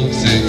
você.